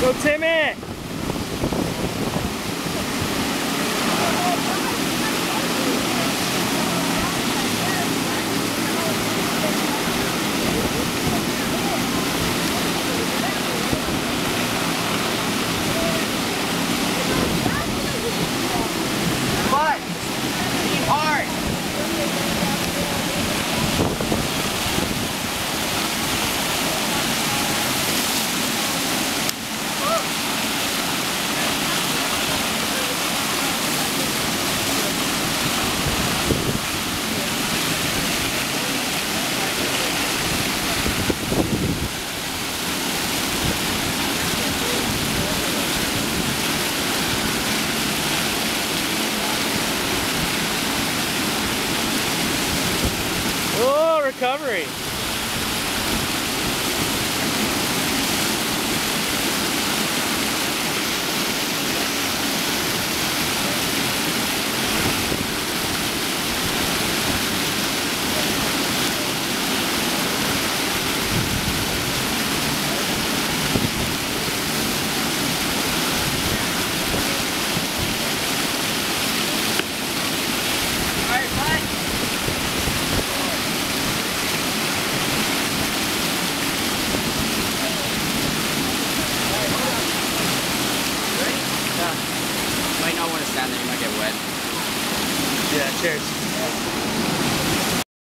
6戦目 recovery. Yeah, cheers.